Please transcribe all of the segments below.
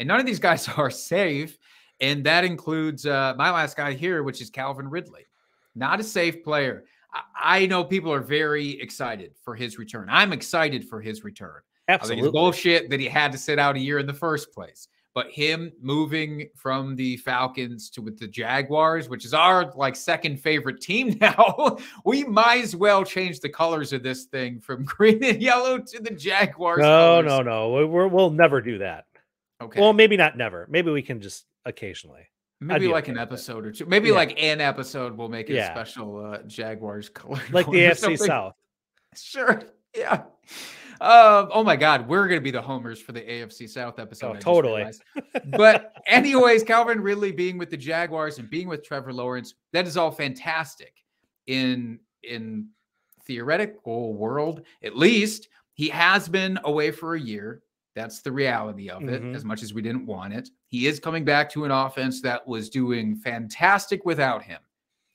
And none of these guys are safe. And that includes uh, my last guy here, which is Calvin Ridley. Not a safe player. I, I know people are very excited for his return. I'm excited for his return. Absolutely. I think it's bullshit that he had to sit out a year in the first place. But him moving from the Falcons to with the Jaguars, which is our like second favorite team now, we might as well change the colors of this thing from green and yellow to the Jaguars. No, colors. no, no. We're, we'll never do that. Okay. Well, maybe not never. Maybe we can just occasionally. Maybe like okay an episode or two. Maybe Yeah. like an episode we'll make it Yeah. a special uh, Jaguars color. Like the AFC. South. Sure. Yeah. Um, oh my God, we're gonna be the homers for the AFC South episode. Oh, totally. but anyways, Calvin Ridley being with the Jaguars and being with Trevor Lawrence, that is all fantastic. In in theoretical world, at least he has been away for a year. That's the reality of it, Mhm. as much as we didn't want it. He is coming back to an offense that was doing fantastic without him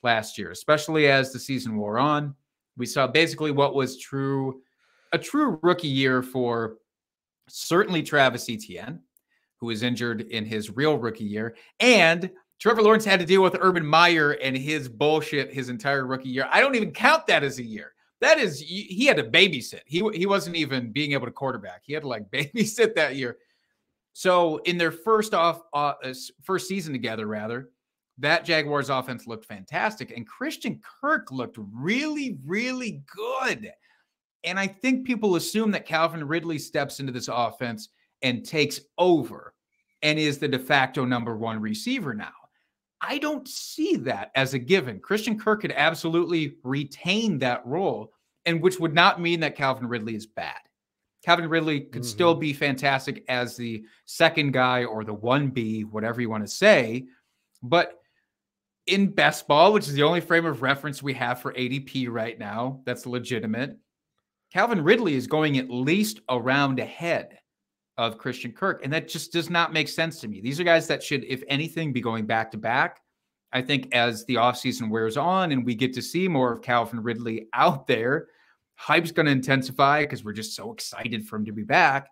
last year, especially as the season wore on. We saw basically what was true, a true rookie year for certainly Travis Etienne, who was injured in his real rookie year, and Trevor Lawrence had to deal with Urban Meyer and his bullshit his entire rookie year. I don't even count that as a year. That is, he had to babysit. He he wasn't even being able to quarterback. He had to like babysit that year. So in their first off uh, uh, first season together, rather, that Jaguars offense looked fantastic, and Christian Kirk looked really, really good. And I think people assume that Calvin Ridley steps into this offense and takes over and is the de facto number one receiver now. I don't see that as a given. Christian Kirk could absolutely retain that role, and which would not mean that Calvin Ridley is bad. Calvin Ridley could still mm-hmm. be fantastic as the second guy or the 1B, whatever you want to say. But in best ball, which is the only frame of reference we have for ADP right now, that's legitimate. Calvin Ridley is going at least a round ahead of Christian Kirk. And that just does not make sense to me. These are guys that should, if anything, be going back to back. I think as the offseason wears on and we get to see more of Calvin Ridley out there, hype's going to intensify because we're just so excited for him to be back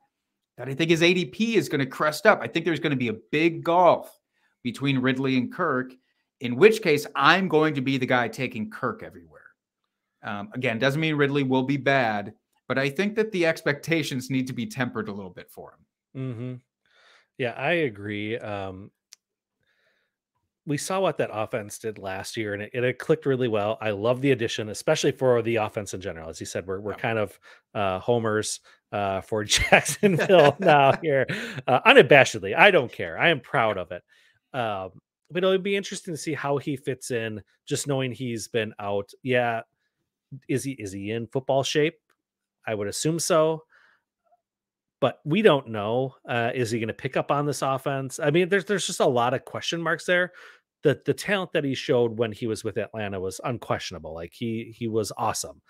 that I think his ADP is going to crest up. I think there's going to be a big gulf between Ridley and Kirk, in which case I'm going to be the guy taking Kirk everywhere. Um, again, doesn't mean Ridley will be bad, but I think that the expectations need to be tempered a little bit for him. hmm Yeah, I agree. Um, we saw what that offense did last year, and it, it clicked really well. I love the addition, especially for the offense in general. As you said, we're we're Yeah. kind of uh, homers uh, for Jacksonville now here, uh, unabashedly. I don't care. I am proud of it. Um, but it'll be interesting to see how he fits in. Just knowing he's been out. Yeah, is he is he in football shape? I would assume so but we don't know. Uh, is he going to pick up on this offense? I mean, there's there's just a lot of question marks there. The the talent that he showed when he was with Atlanta was unquestionable. Like he he was awesome.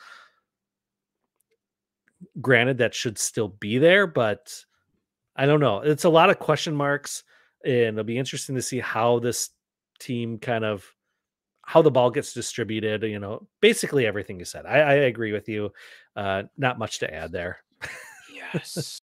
Granted, that should still be there, but I don't know. It's a lot of question marks, and it'll be interesting to see how this team kind of how the ball gets distributed. You know, basically everything you said. I, I agree with you. Uh, not much to add there. Yes.